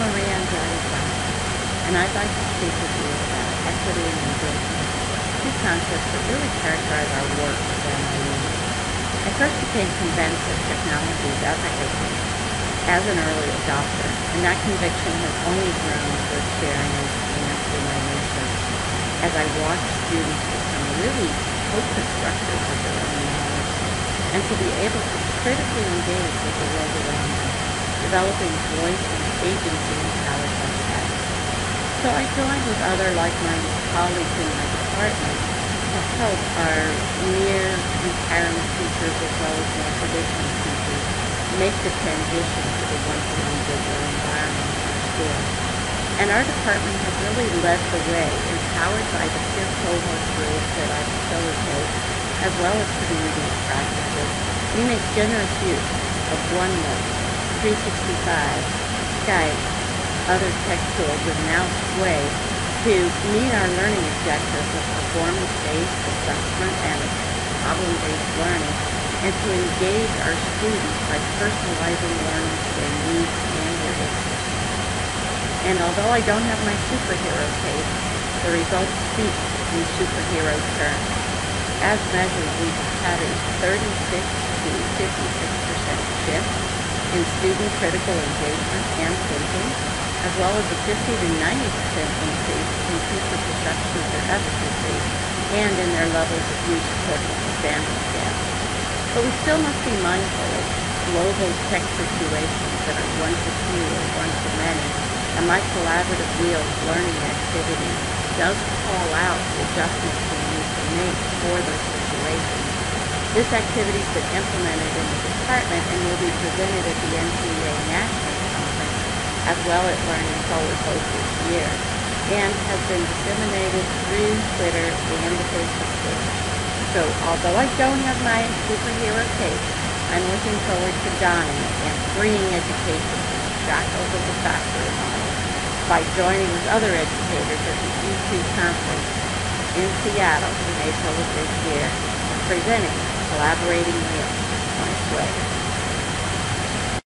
Maria Andrade Johnson, and I'd like to speak with you about equity and engagement, two concepts that really characterize our work at NIU. I first became convinced of technology's efficacy as an early adopter, and that conviction has only grown through experience and through my research. As I watched students become really co-constructors of their own knowledge and to be able to critically engage with the world around them, developing voice and agency empowered by tech. So I joined with other like-minded colleagues in my department to help our near retirement teachers as well as more traditional teachers make the transition to the one-to-one digital environment in our schools. And our department has really led the way, empowered by the peer cohort groups that I facilitate, as well as community practices we make generous use of OneNote, 365, Skype, other tech tools, and now Sway to meet our learning objectives of performance-based assessment and problem-based learning, and to engage our students by personalizing learning to their needs and their. And although I don't have my superhero cape, the results speak in superhero terms. As measured, we've had a 36 to 56% shift in student critical engagement and thinking, as well as a 50 to 90% increase in teacher perception of their efficacy and in their levels of use according to Sanders scale. But we still must be mindful of global tech situations that are one to few or one to many, and my collaborative wheels learning activity does call out the adjustments we need to make for those situations this activity has been implemented in the department and will be presented at the NCEA National Conference as well as Learning Forward both this year and has been disseminated through Twitter and the Facebook page. So although I don't have my superhero cape, I'm looking forward to donning it and bringing education to the shackles of the factory model by joining with other educators at the E2 conference in Seattle in April of this year, presenting collaborating with my way.